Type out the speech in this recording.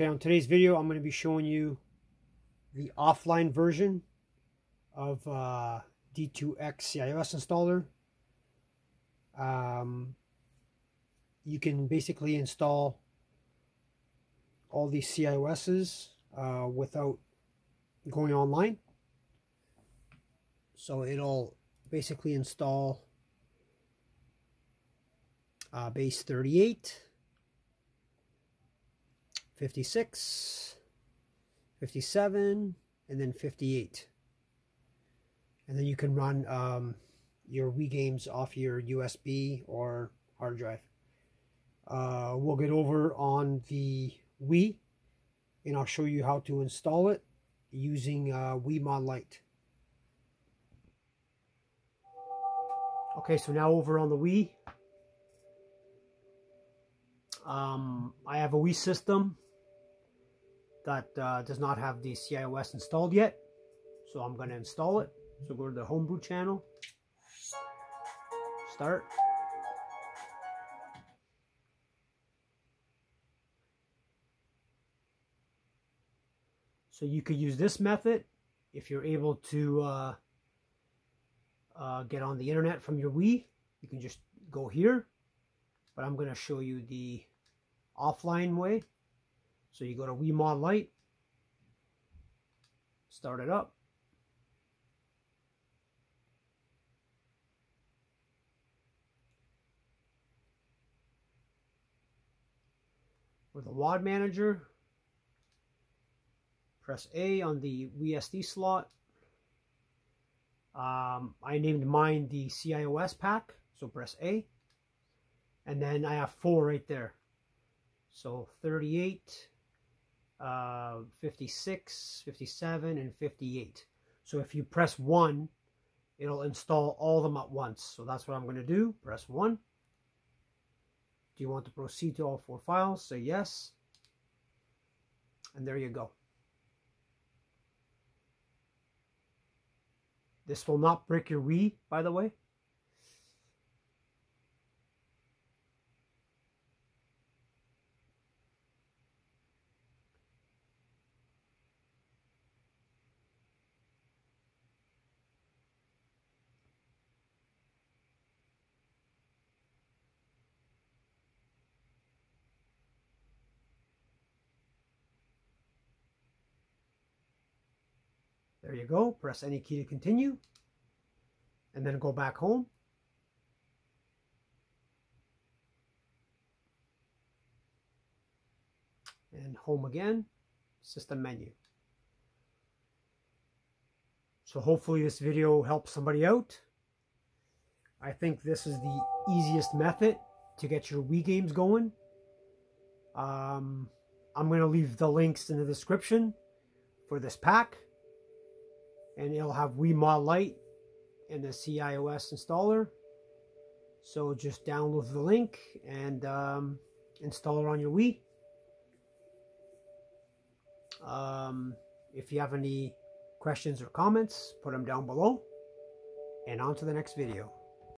Okay, on today's video, I'm going to be showing you the offline version of uh, D2X CIOS installer. Um, you can basically install all these CIOSs uh, without going online. So it'll basically install uh, base 38 56, 57, and then 58. And then you can run um, your Wii games off your USB or hard drive. Uh, we'll get over on the Wii and I'll show you how to install it using uh, Mod Lite. Okay, so now over on the Wii, um, I have a Wii system that uh, does not have the CIOS installed yet. So I'm going to install it. So go to the homebrew channel. Start. So you could use this method if you're able to uh, uh, get on the internet from your Wii. You can just go here. But I'm going to show you the offline way. So you go to WiiMod Lite, start it up. With the WAD manager, press A on the Wii SD slot. Um, I named mine the CIOS pack, so press A. And then I have four right there. So 38, uh, 56, 57, and 58. So if you press 1, it'll install all of them at once. So that's what I'm going to do. Press 1. Do you want to proceed to all four files? Say yes. And there you go. This will not break your Wii, by the way. There you go. Press any key to continue. And then go back home. And home again. System menu. So hopefully this video helps somebody out. I think this is the easiest method to get your Wii games going. Um, I'm going to leave the links in the description for this pack and it'll have WiiMod Lite and the CIOS installer. So just download the link and um, install it on your Wii. Um, if you have any questions or comments, put them down below. And on to the next video.